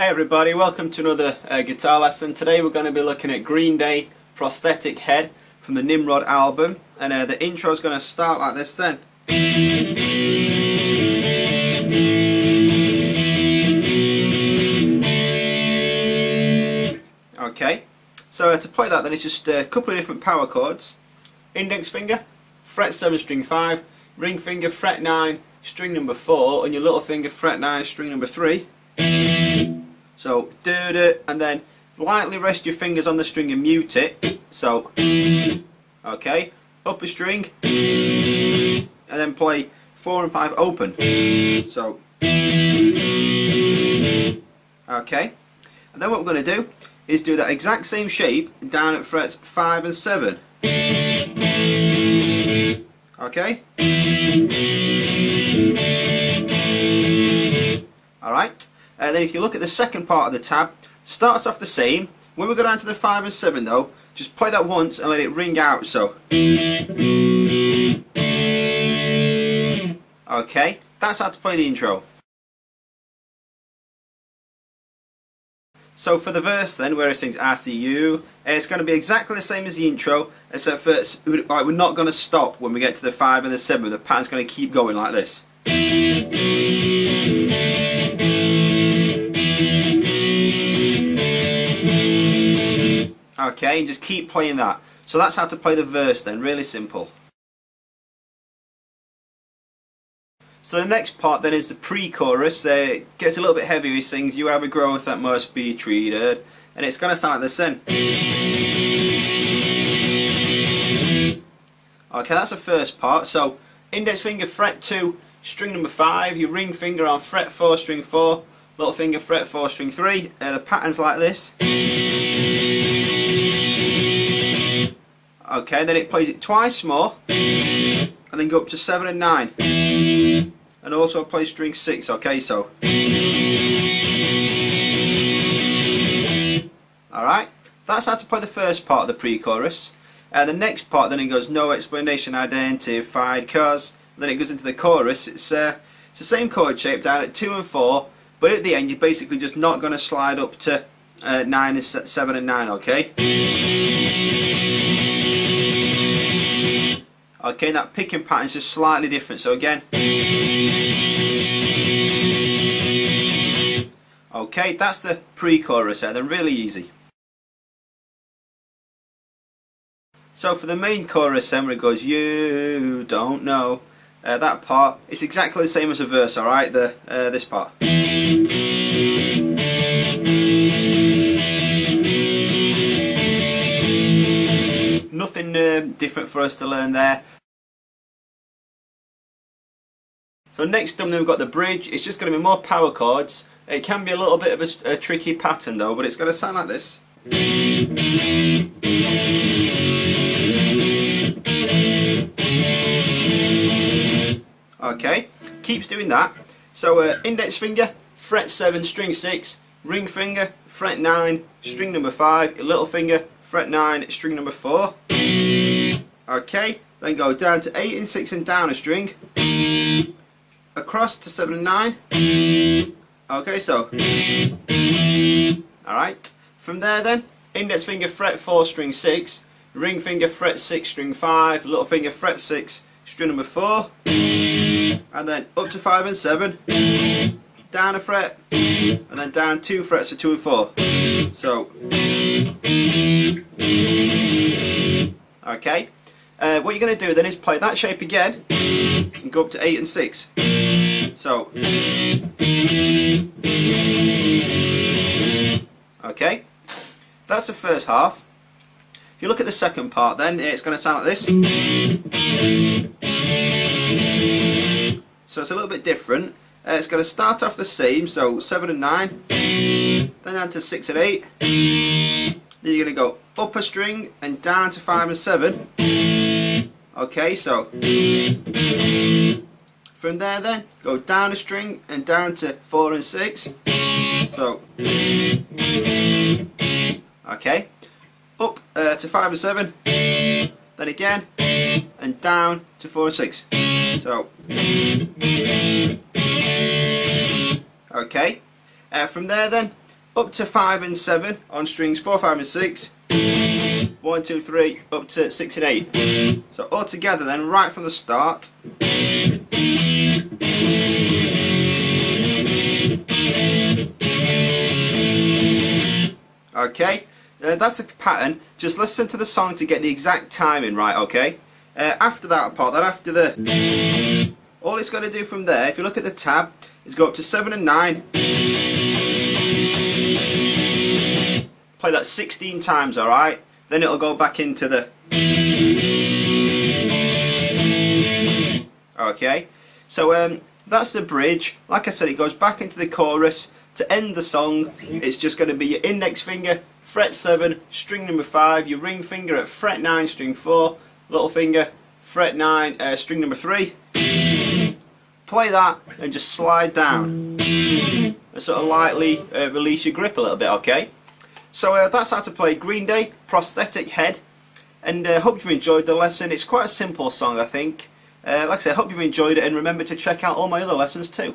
Hey everybody, welcome to another uh, guitar lesson. Today we're going to be looking at Green Day Prosthetic Head from the Nimrod album and uh, the intro is going to start like this then. Okay, so uh, to play that then it's just a couple of different power chords. Index finger, fret 7 string 5, ring finger fret 9 string number 4 and your little finger fret 9 string number 3. So do it and then lightly rest your fingers on the string and mute it. So okay, upper string and then play 4 and 5 open. So okay. And then what we're going to do is do that exact same shape down at frets 5 and 7. Okay? And then if you look at the second part of the tab, starts off the same. When we go down to the 5 and 7 though, just play that once and let it ring out so. Okay, that's how to play the intro. So for the verse then, where it sings I see you, it's going to be exactly the same as the intro, except for like we're not going to stop when we get to the 5 and the 7, the pattern's going to keep going like this. Okay, and just keep playing that. So that's how to play the verse then, really simple. So the next part then is the pre-chorus. Uh, it gets a little bit heavier. He sings, "You have a growth that must be treated," and it's going to sound like this then. Okay, that's the first part. So index finger fret two, string number five. Your ring finger on fret four, string four. Little finger fret four, string three. Uh, the pattern's like this. Okay, then it plays it twice more, and then go up to seven and nine. And also play string 6 okay so. Alright that's how to play the first part of the pre-chorus. And the next part then it goes no explanation identified cause then it goes into the chorus. It's uh, it's the same chord shape down at 2 and 4 but at the end you're basically just not going to slide up to uh, 9 and 7 and 9 okay Okay, that picking pattern is just slightly different. So again. Okay, that's the pre-chorus there. They're really easy. So for the main chorus then where it goes, you don't know, uh, that part, it's exactly the same as the verse, alright, the uh, this part. Nothing uh, different for us to learn there. So next up then we've got the bridge, it's just going to be more power chords. It can be a little bit of a, a tricky pattern though, but it's going to sound like this. Okay, keeps doing that. So uh, index finger, fret 7, string 6, ring finger, fret 9, string number 5, little finger, fret 9, string number 4. Okay, then go down to 8 and 6 and down a string, across to 7 and 9. Okay, so. Alright, from there then, index finger fret 4 string 6, ring finger fret 6 string 5, little finger fret 6 string number 4, and then up to 5 and 7, down a fret, and then down 2 frets to 2 and 4. So, okay, uh, what you're going to do then is play that shape again, and go up to 8 and 6. So, okay, that's the first half. If you look at the second part then, it's going to sound like this. So it's a little bit different. Uh, it's going to start off the same, so 7 and 9, then down to 6 and 8, then you're going to go up a string and down to 5 and 7. Okay, so from there then, go down a string and down to 4 and 6. So, okay, up uh, to 5 and 7, then again, and down to 4 and 6. So, okay, uh, from there then, up to 5 and 7 on strings 4, 5 and 6. 1, 2, 3, up to 6 and 8. So all together then, right from the start. Okay, uh, that's the pattern. Just listen to the song to get the exact timing right, okay? Uh, after that part, then after the... All it's going to do from there, if you look at the tab, is go up to 7 and 9. Play that 16 times, alright? Then it'll go back into the... Okay, so um, that's the bridge. Like I said, it goes back into the chorus. To end the song, it's just going to be your index finger, fret 7, string number 5, your ring finger at fret 9, string 4, little finger, fret 9, uh, string number 3. Play that and just slide down. And sort of lightly uh, release your grip a little bit, okay? So uh, that's how to play Green Day, Prosthetic Head. And uh, hope you've enjoyed the lesson. It's quite a simple song, I think. Uh, like I said, hope you've enjoyed it and remember to check out all my other lessons too.